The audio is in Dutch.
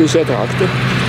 ook gezet.